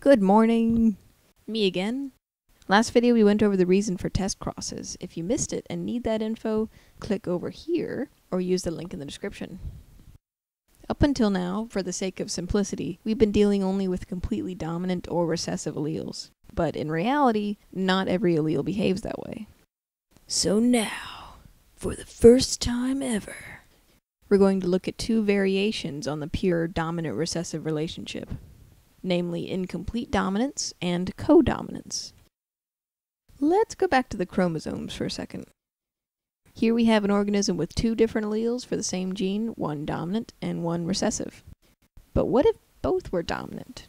Good morning. Me again. Last video we went over the reason for test crosses. If you missed it and need that info, click over here or use the link in the description. Up until now, for the sake of simplicity, we've been dealing only with completely dominant or recessive alleles. But in reality, not every allele behaves that way. So now, for the first time ever, we're going to look at two variations on the pure dominant recessive relationship, namely incomplete dominance and codominance. Let's go back to the chromosomes for a second. Here we have an organism with two different alleles for the same gene, one dominant and one recessive. But what if both were dominant?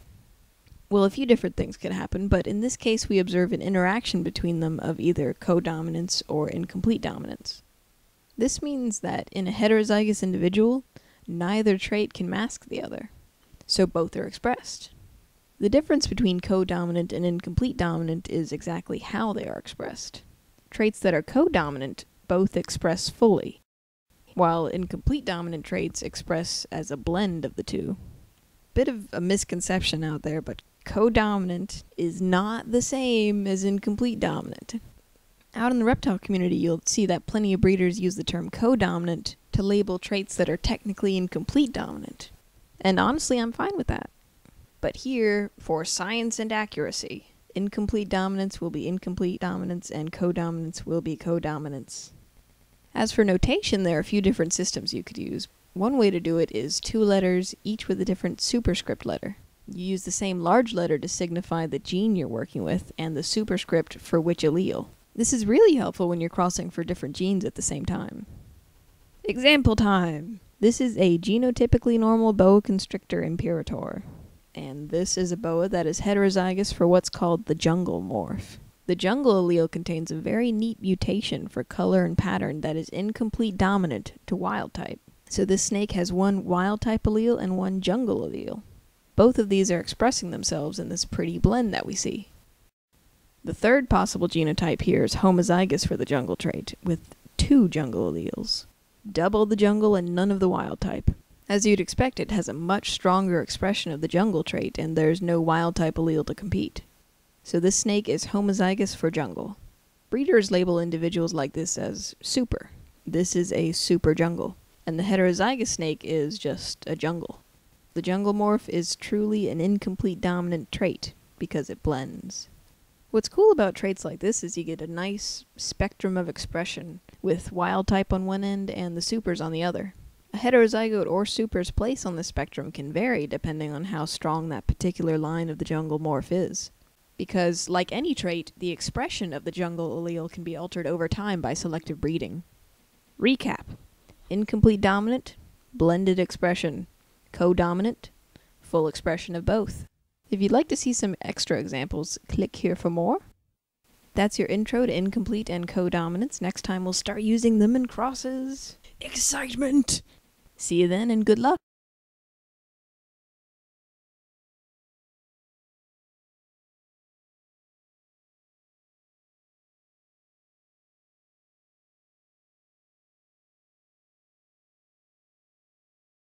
Well, a few different things could happen, but in this case we observe an interaction between them of either codominance or incomplete dominance. This means that in a heterozygous individual, neither trait can mask the other, so both are expressed. The difference between codominant and incomplete dominant is exactly how they are expressed. Traits that are codominant both express fully, while incomplete dominant traits express as a blend of the two. Bit of a misconception out there, but codominant is not the same as incomplete dominant. Out in the reptile community, you'll see that plenty of breeders use the term codominant to label traits that are technically incomplete dominant. And honestly, I'm fine with that. But here, for science and accuracy, incomplete dominance will be incomplete dominance and codominance will be codominance. As for notation, there are a few different systems you could use. One way to do it is two letters, each with a different superscript letter. You use the same large letter to signify the gene you're working with and the superscript for which allele. This is really helpful when you're crossing for different genes at the same time. Example time! This is a genotypically normal boa constrictor imperator. And this is a boa that is heterozygous for what's called the jungle morph. The jungle allele contains a very neat mutation for color and pattern that is incomplete dominant to wild type. So this snake has one wild type allele and one jungle allele. Both of these are expressing themselves in this pretty blend that we see. The third possible genotype here is homozygous for the jungle trait, with two jungle alleles. Double the jungle and none of the wild type. As you'd expect, it has a much stronger expression of the jungle trait, and there's no wild type allele to compete. So this snake is homozygous for jungle. Breeders label individuals like this as super. This is a super jungle. And the heterozygous snake is just a jungle. The jungle morph is truly an incomplete dominant trait because it blends. What's cool about traits like this is you get a nice spectrum of expression with wild type on one end and the supers on the other. Heterozygote or super's place on the spectrum can vary depending on how strong that particular line of the jungle morph is because, like any trait, the expression of the jungle allele can be altered over time by selective breeding. Recap Incomplete dominant, blended expression, codominant, full expression of both. If you'd like to see some extra examples, click here for more. That's your intro to incomplete and codominance. Next time we'll start using them in crosses. Excitement! See you then and good luck!